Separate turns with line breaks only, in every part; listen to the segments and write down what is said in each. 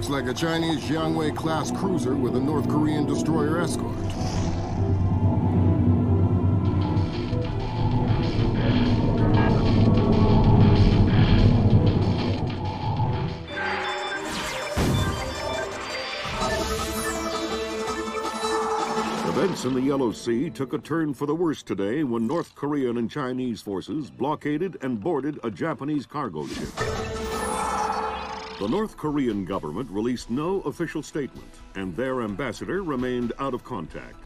Looks like a Chinese Jiangwei-class cruiser with a North Korean destroyer escort.
Events in the Yellow Sea took a turn for the worse today when North Korean and Chinese forces blockaded and boarded a Japanese cargo ship. The North Korean government released no official statement, and their ambassador remained out of contact.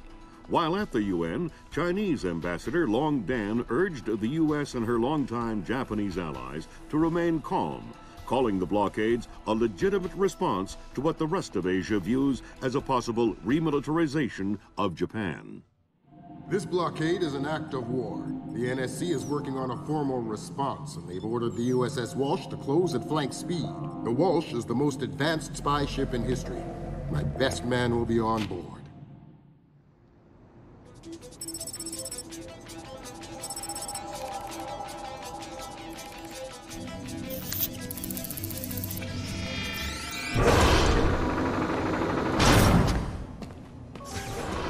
While at the UN, Chinese Ambassador Long Dan urged the U.S. and her longtime Japanese allies to remain calm, calling the blockades a legitimate response to what the rest of Asia views as a possible remilitarization of Japan.
This blockade is an act of war. The NSC is working on a formal response, and they've ordered the USS Walsh to close at flank speed. The Walsh is the most advanced spy ship in history. My best man will be on board.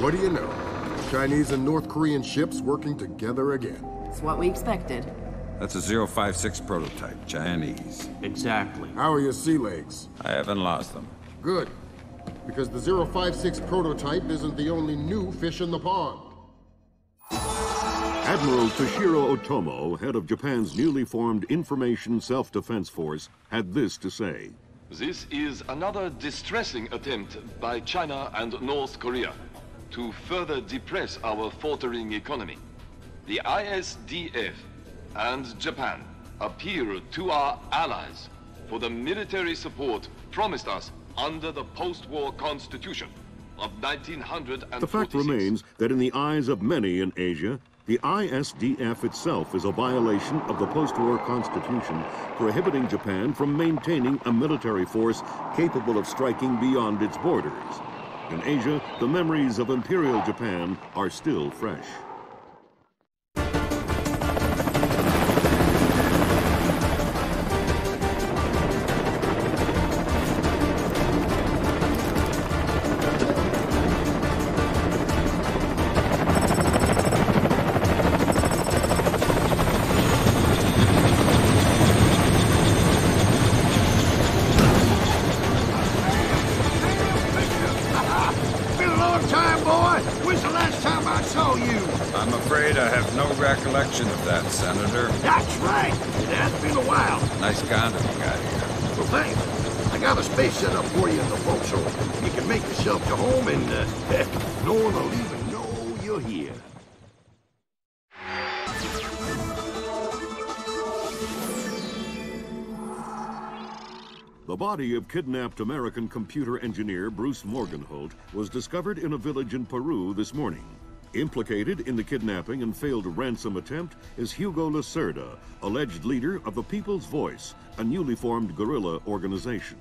What do you know? Chinese and North Korean ships working together again.
It's what we expected.
That's a 056 prototype, Chinese.
Exactly.
How are your sea legs?
I haven't lost them.
Good. Because the 056 prototype isn't the only new fish in the pond.
Admiral Toshiro Otomo, head of Japan's newly formed Information Self-Defense Force, had this to say.
This is another distressing attempt by China and North Korea to further depress our faltering economy. The ISDF and Japan appeal to our allies for the military support promised us under the post-war constitution of 1946.
The fact remains that in the eyes of many in Asia, the ISDF itself is a violation of the post-war constitution prohibiting Japan from maintaining a military force capable of striking beyond its borders. In Asia, the memories of Imperial Japan are still fresh. Body of kidnapped American computer engineer Bruce Morgenholt was discovered in a village in Peru this morning. Implicated in the kidnapping and failed ransom attempt is Hugo Lacerda, alleged leader of the People's Voice, a newly formed guerrilla organization.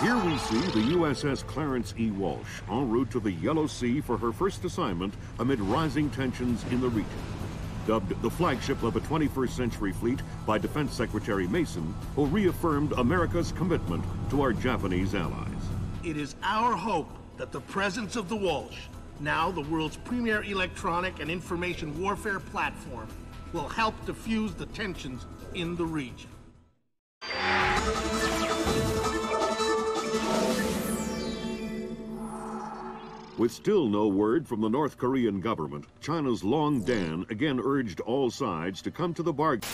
Here we see the USS Clarence E. Walsh en route to the Yellow Sea for her first assignment amid rising tensions in the region. Dubbed the flagship of a 21st century fleet by Defense Secretary Mason, who reaffirmed America's commitment to our Japanese allies.
It is our hope that the presence of the Walsh, now the world's premier electronic and information warfare platform, will help diffuse the tensions in the region.
With still no word from the North Korean government, China's Long Dan again urged all sides to come to the bargain.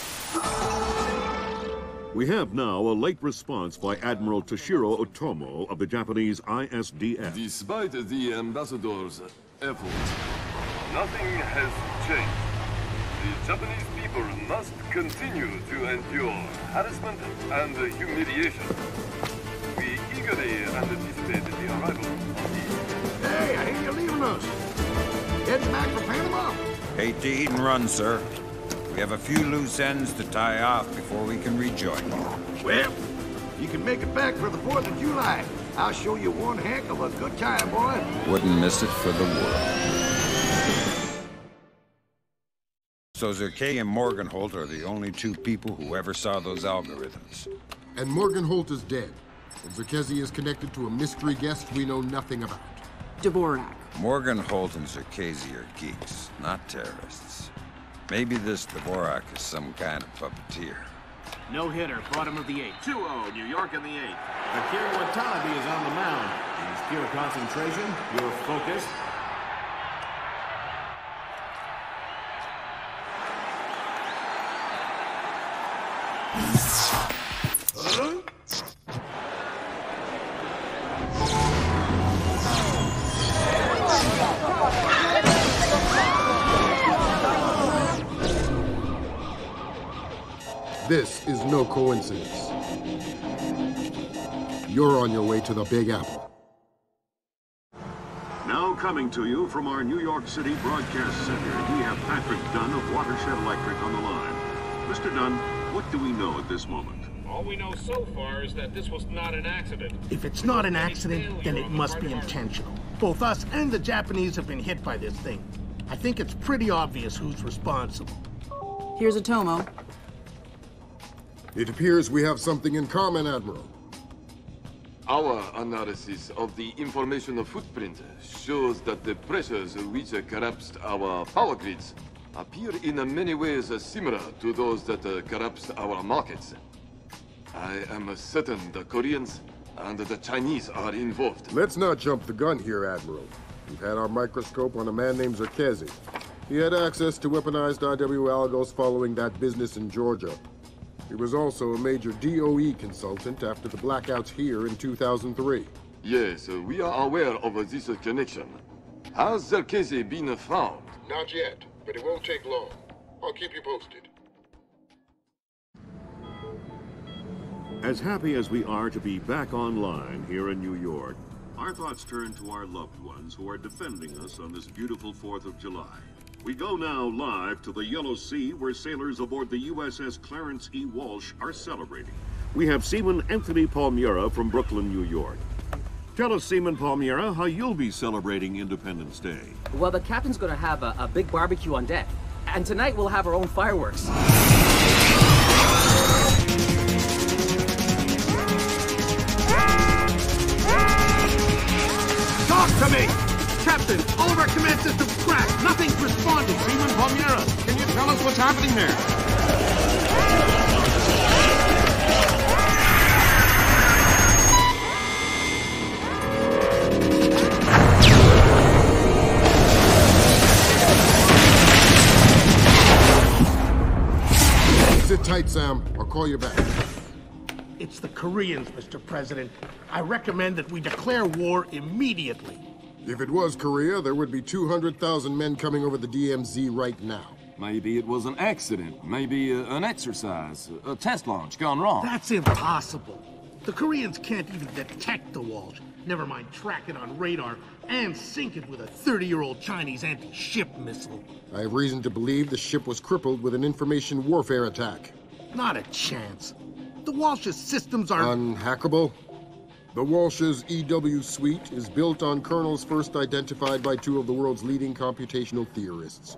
We have now a late response by Admiral Toshiro Otomo of the Japanese ISDF.
Despite the ambassador's efforts, nothing has changed. The Japanese people must continue to endure harassment and humiliation. We eagerly anticipate the arrival
Heading back for Panama?
Hate to eat and run, sir. We have a few loose ends to tie off before we can rejoin you.
Well, you can make it back for the 4th of July. I'll show you one heck of a good time, boy.
Wouldn't miss it for the world. So Zerkay and Morgenholt are the only two people who ever saw those algorithms.
And Morgenholt is dead. And Zherkezi is connected to a mystery guest we know nothing about.
Dvorak.
Morgenholt and Zherkezi are geeks, not terrorists. Maybe this Dvorak is some kind of puppeteer.
No hitter, bottom of the eighth.
2-0, New York in the eighth. Akira Watanabe is on the mound. He's pure concentration, pure focus.
The Big Apple.
Now coming to you from our New York City Broadcast Center, we have Patrick Dunn of Watershed Electric on the line. Mr. Dunn, what do we know at this moment?
All we know so far is that this was not an accident.
If it's not an accident, then it must be intentional. Both us and the Japanese have been hit by this thing. I think it's pretty obvious who's responsible.
Here's Otomo.
It appears we have something in common, Admiral.
Our analysis of the information footprint shows that the pressures which collapsed our power grids appear in many ways similar to those that uh, collapsed our markets. I am certain the Koreans and the Chinese are involved.
Let's not jump the gun here, Admiral. We've had our microscope on a man named Zherkezi. He had access to weaponized IW algos following that business in Georgia. He was also a major DOE consultant after the blackouts here in 2003.
Yes, uh, we are aware of uh, this connection. Has Zherkezi been found?
Not yet, but it won't take long. I'll keep you posted.
As happy as we are to be back online here in New York, our thoughts turn to our loved ones who are defending us on this beautiful 4th of July. We go now live to the Yellow Sea where sailors aboard the USS Clarence E. Walsh are celebrating. We have Seaman Anthony Palmiera from Brooklyn, New York. Tell us, Seaman Palmiera, how you'll be celebrating Independence Day.
Well, the captain's gonna have a, a big barbecue on deck. And tonight we'll have our own fireworks.
Nothing's responding.
Seaman Palmiera, can you tell us what's happening there?
Sit tight, Sam. I'll call you back.
It's the Koreans, Mr. President. I recommend that we declare war immediately.
If it was Korea, there would be 200,000 men coming over the DMZ right now.
Maybe it was an accident. Maybe uh, an exercise. A test launch gone wrong.
That's impossible. The Koreans can't even detect the Walsh. Never mind track it on radar and sink it with a 30-year-old Chinese anti-ship missile.
I have reason to believe the ship was crippled with an information warfare attack.
Not a chance. The Walsh's systems are...
Unhackable? The Walsh's EW suite is built on kernels first identified by two of the world's leading computational theorists.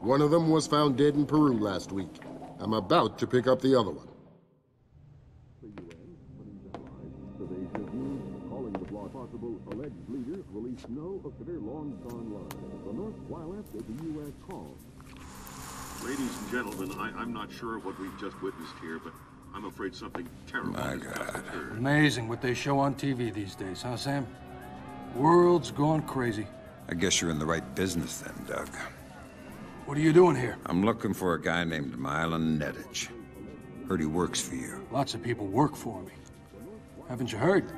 One of them was found dead in Peru last week. I'm about to pick up the other one.
alleged leaders released no of their long gone lives. The North after the U.S. Ladies and gentlemen, I, I'm not sure what we've just witnessed here, but I'm afraid something terrible
My
has just
God.
occurred.
Amazing what they show on TV these days, huh, Sam? World's gone crazy.
I guess you're in the right business then, Doug.
What are you doing here?
I'm looking for a guy named Milan Nedich. Heard he works for you.
Lots of people work for me. Haven't you heard?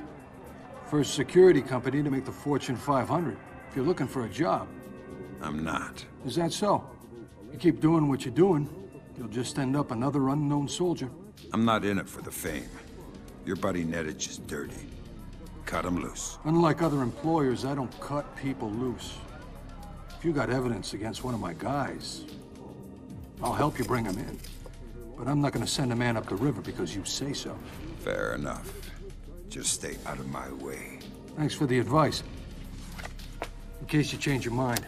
First security company to make the Fortune 500. If you're looking for a job,
I'm not.
is that so? You keep doing what you're doing, you'll just end up another unknown soldier.
I'm not in it for the fame. Your buddy Nedich is dirty. Cut him loose.
Unlike other employers, I don't cut people loose. If you got evidence against one of my guys, I'll help you bring him in. But I'm not gonna send a man up the river because you say so.
Fair enough. Just stay out of my way.
Thanks for the advice. In case you change your mind.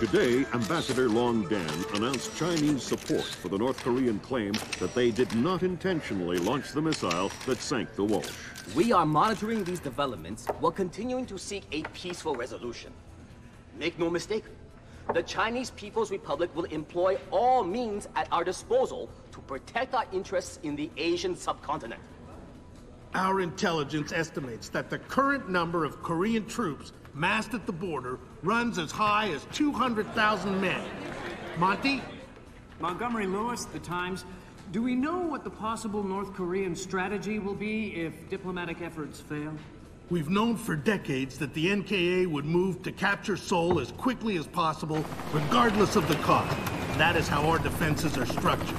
Today, Ambassador Long Dan announced Chinese support for the North Korean claim that they did not intentionally launch the missile that sank the Walsh.
We are monitoring these developments while continuing to seek a peaceful resolution. Make no mistake, the Chinese People's Republic will employ all means at our disposal to protect our interests in the Asian subcontinent.
Our intelligence estimates that the current number of Korean troops massed at the border runs as high as 200,000 men. Monty?
Montgomery Lewis, The Times. Do we know what the possible North Korean strategy will be if diplomatic efforts fail?
We've known for decades that the NKA would move to capture Seoul as quickly as possible, regardless of the cost. That is how our defenses are structured.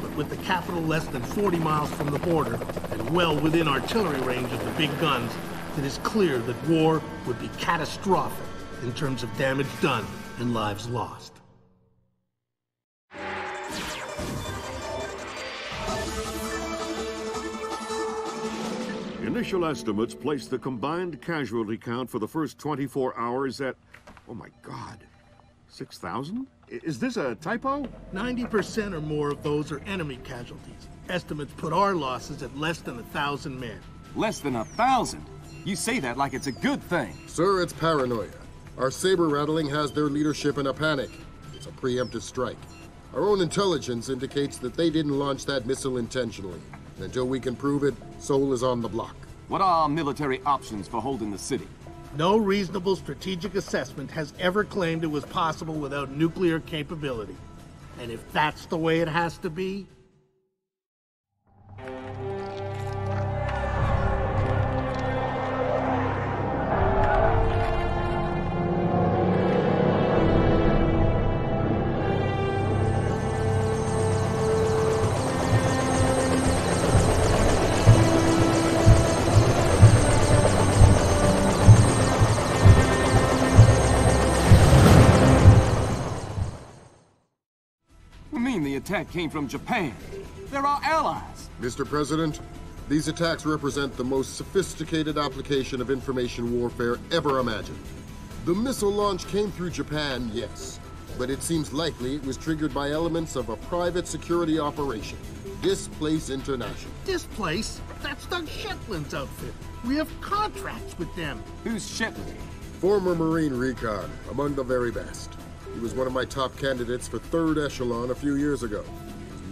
But with the capital less than 40 miles from the border, and well within artillery range of the big guns, it is clear that war would be catastrophic in terms of damage done and lives lost.
Initial estimates place the combined casualty count for the first 24 hours at, oh my god, 6,000? Is this a typo?
90% or more of those are enemy casualties. Estimates put our losses at less than a thousand men.
Less than a thousand? You say that like it's a good thing.
Sir, it's paranoia. Our saber rattling has their leadership in a panic. It's a preemptive strike. Our own intelligence indicates that they didn't launch that missile intentionally. And until we can prove it, Seoul is on the block.
What are our military options for holding the city?
No reasonable strategic assessment has ever claimed it was possible without nuclear capability. And if that's the way it has to be,
attack came from Japan? They're our allies.
Mr. President, these attacks represent the most sophisticated application of information warfare ever imagined. The missile launch came through Japan, yes, but it seems likely it was triggered by elements of a private security operation. Displace International.
Displace? That's Doug Shetland's outfit. We have contracts with them.
Who's Shetland?
Former Marine recon, among the very best. He was one of my top candidates for third echelon a few years ago.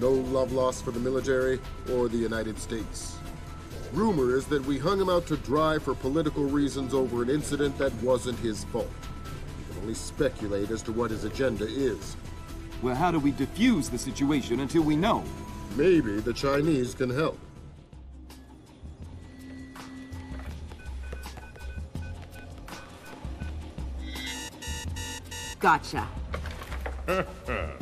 No love lost for the military or the United States. Rumor is that we hung him out to dry for political reasons over an incident that wasn't his fault. We can only speculate as to what his agenda is.
Well, how do we defuse the situation until we know?
Maybe the Chinese can help.
Gotcha.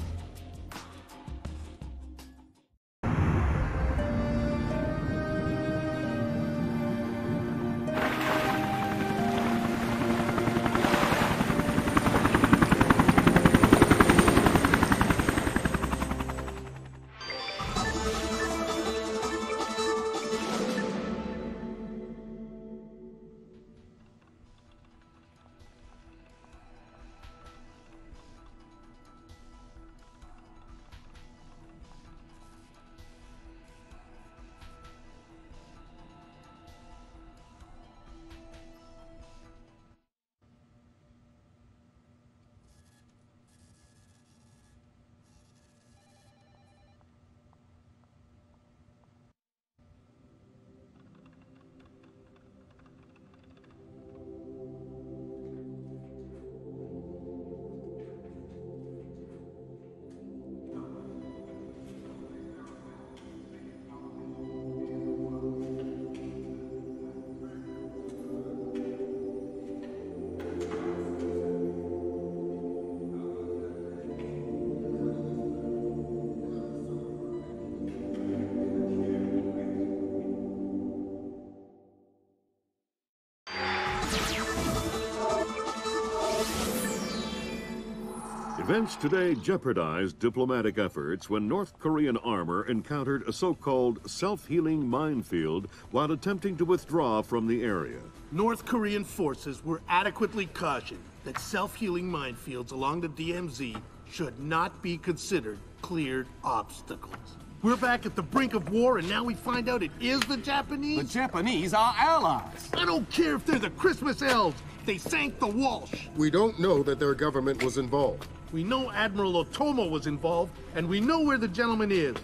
Events today jeopardized diplomatic efforts when North Korean armor encountered a so-called self-healing minefield while attempting to withdraw from the area.
North Korean forces were adequately cautioned that self-healing minefields along the DMZ should not be considered cleared obstacles. We're back at the brink of war, and now we find out it is the Japanese?
The Japanese are allies.
I don't care if they're the Christmas elves. They sank the Walsh.
We don't know that their government was involved.
We know Admiral Otomo was involved, and we know where the gentleman is.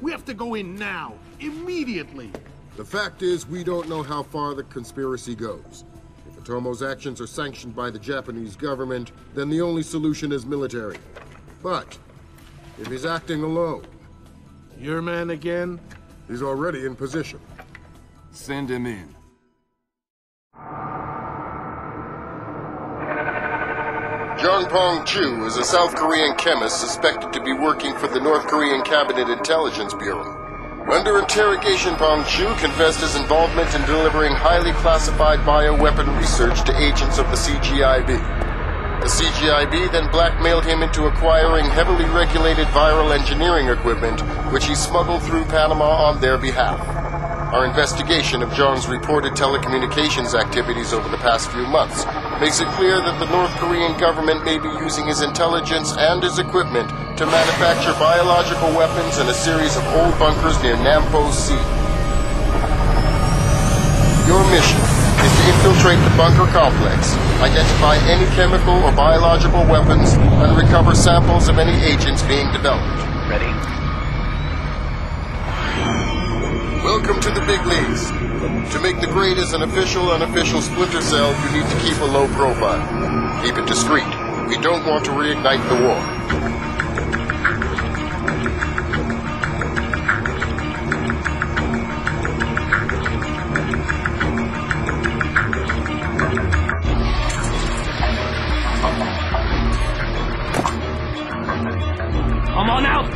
We have to go in now, immediately.
The fact is, we don't know how far the conspiracy goes. If Otomo's actions are sanctioned by the Japanese government, then the only solution is military. But, if he's acting alone...
Your man again?
He's already in position.
Send him in.
Jong Pong Chu is a South Korean chemist suspected to be working for the North Korean Cabinet Intelligence Bureau. Under interrogation, Pong Chu confessed his involvement in delivering highly classified bioweapon research to agents of the CGIB. The CGIB then blackmailed him into acquiring heavily regulated viral engineering equipment, which he smuggled through Panama on their behalf. Our investigation of Jong's reported telecommunications activities over the past few months makes it clear that the North Korean government may be using his intelligence and his equipment to manufacture biological weapons in a series of old bunkers near Nampo Sea. Your mission is to infiltrate the bunker complex, identify any chemical or biological weapons, and recover samples of any agents being developed.
Ready?
Welcome to the big leagues. To make the grade as an official unofficial splinter cell, you need to keep a low profile. Keep it discreet. We don't want to reignite the war.
Come on out!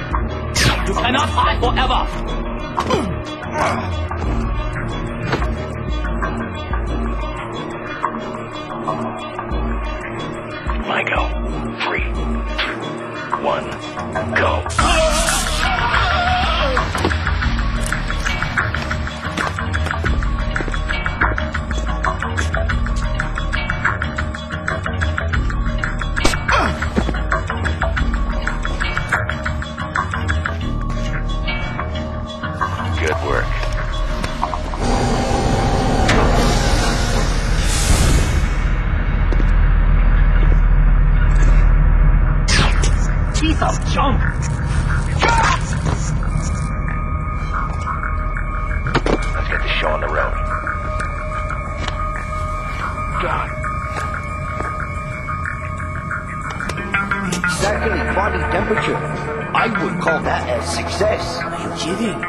You cannot hide forever!
One, go.
Exactly body temperature. I would call that a success.
Are you kidding?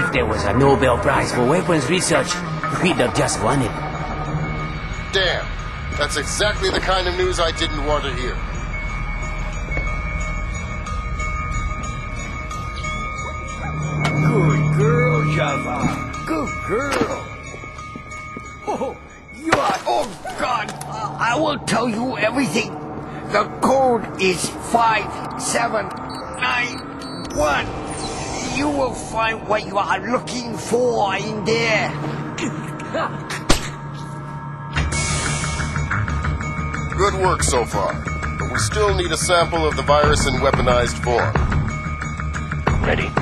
If there was a Nobel Prize for weapons research, we'd have just won it.
Damn. That's exactly the kind of news I didn't want to hear.
Good girl, Java. Good girl. Oh, you are. Oh, God. I will tell you everything. The code is 5791. You will find what you are looking for in there.
Good work so far. But we still need a sample of the virus in weaponized form.
Ready?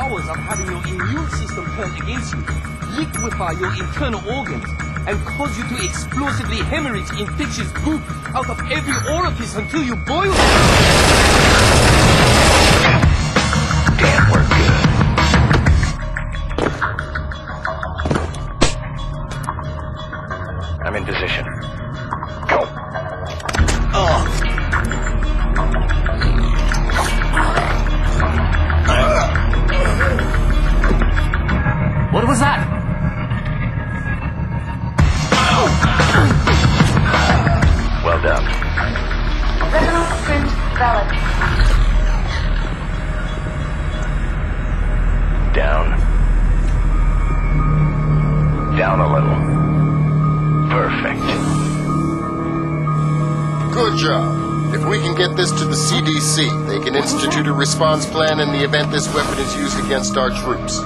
Hours of having your immune system turned against you, liquefy your internal organs, and cause you to explosively hemorrhage infectious goop out of every orifice until you boil.
Response plan in the event this weapon is used against our troops.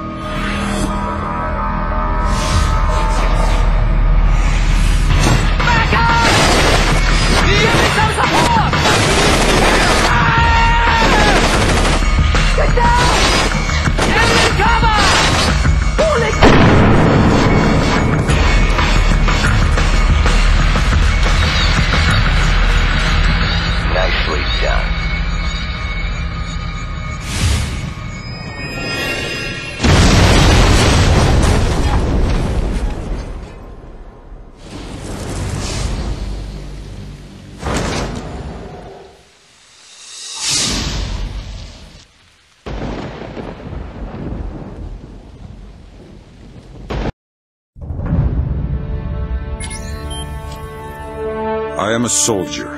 Nicely
am a soldier.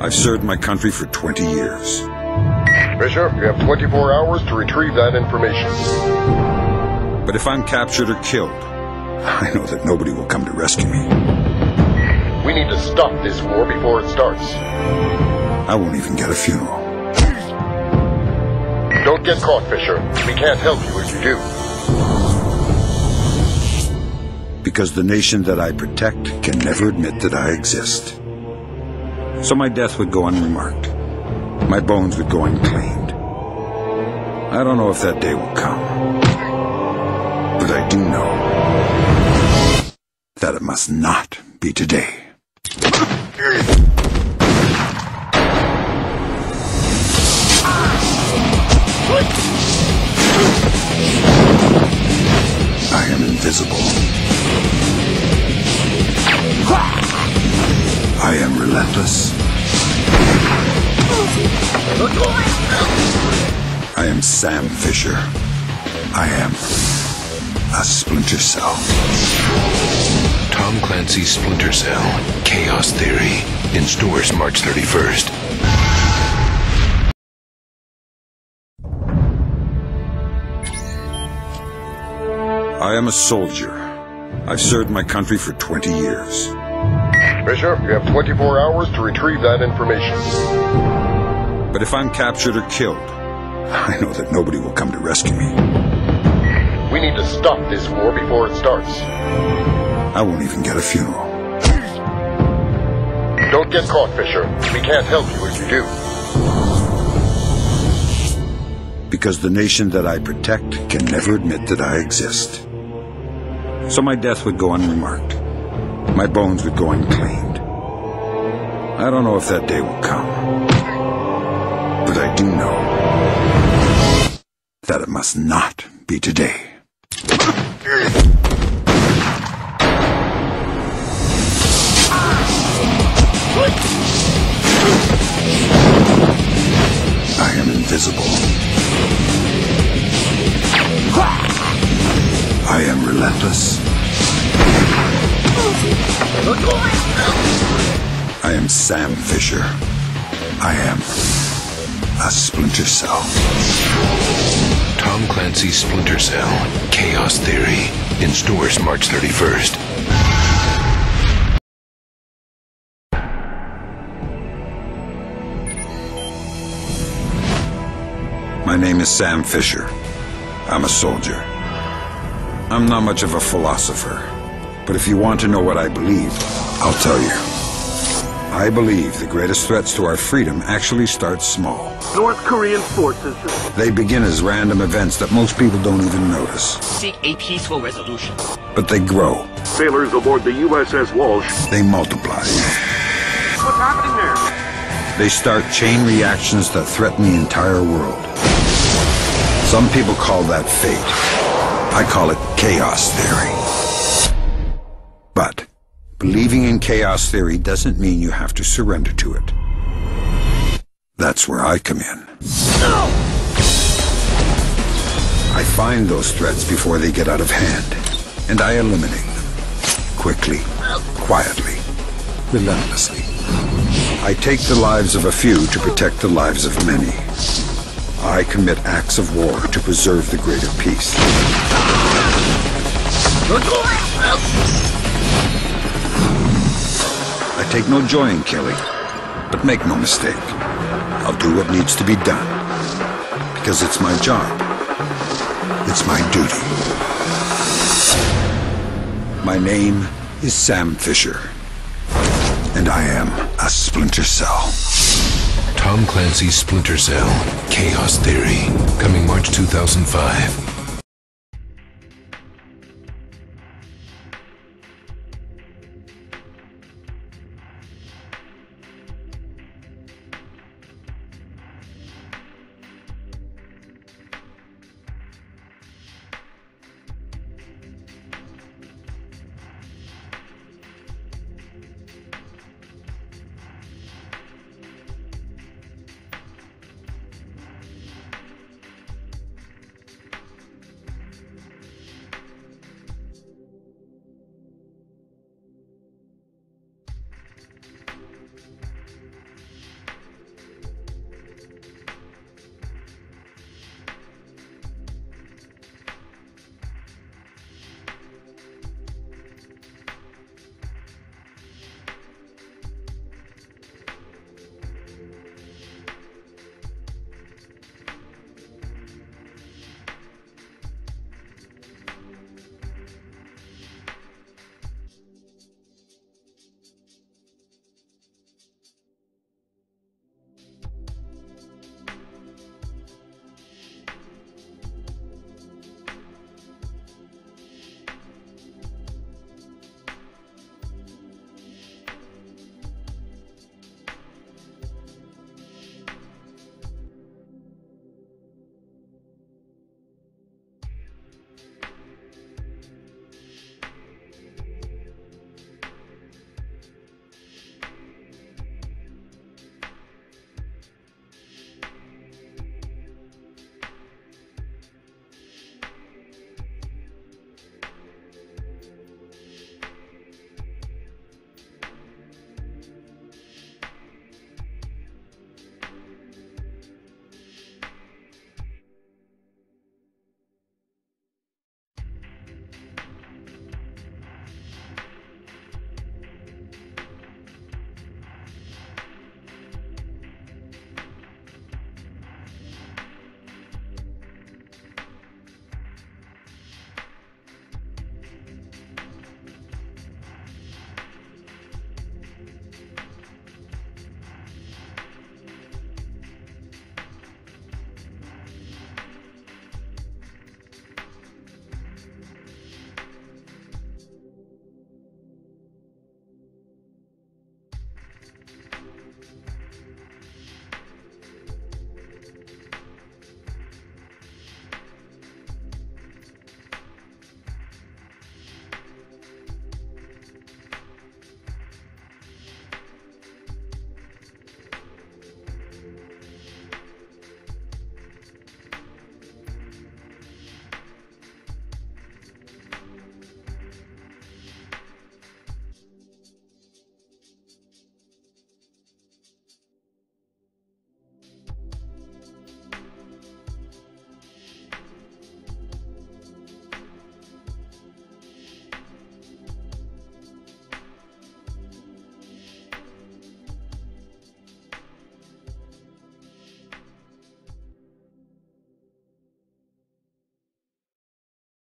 I've served my country for 20 years.
Bishop, you have 24 hours to retrieve that information.
But if I'm captured or killed, I know that nobody will come to rescue me.
We need to stop this war before it starts.
I won't even get a funeral.
Don't get caught, Fisher. We can't help you if you do.
Because the nation that I protect can never admit that I exist. So my death would go unremarked. My bones would go unclaimed. I don't know if that day will come. But I do know that it must not be today. I am invisible. I am relentless. I am Sam Fisher. I am a Splinter Cell.
Tom Clancy's Splinter Cell, Chaos Theory, in stores March 31st.
I am a soldier. I've served my country for 20 years.
Bishop, you have 24 hours to retrieve that information.
But if I'm captured or killed, I know that nobody will come to rescue me.
We need to stop this war before it starts.
I won't even get a funeral.
Don't get caught, Fisher. We can't help you if you do.
Because the nation that I protect can never admit that I exist. So my death would go unremarked. My bones would go unclaimed. I don't know if that day will come. But I do know that it must not be today. I am invisible. I am relentless. I am Sam Fisher. I am a Splinter Cell.
Tom Clancy's Splinter Cell, Chaos Theory, in stores March 31st.
My name is Sam Fisher. I'm a soldier. I'm not much of a philosopher, but if you want to know what I believe, I'll tell you. I believe the greatest threats to our freedom actually start small.
North Korean forces.
They begin as random events that most people don't even notice,
Seek a peaceful resolution.
but they grow,
Sailors aboard the USS Walsh.
they multiply.
What's happening there?
They start chain reactions that threaten the entire world. Some people call that fate. I call it chaos theory. Believing in chaos theory doesn't mean you have to surrender to it. That's where I come in. I find those threats before they get out of hand, and I eliminate them. Quickly, quietly, relentlessly. I take the lives of a few to protect the lives of many. I commit acts of war to preserve the greater peace. Take no joy in killing, but make no mistake. I'll do what needs to be done. Because it's my job. It's my duty. My name is Sam Fisher. And I am a Splinter Cell.
Tom Clancy's Splinter Cell Chaos Theory. Coming March 2005.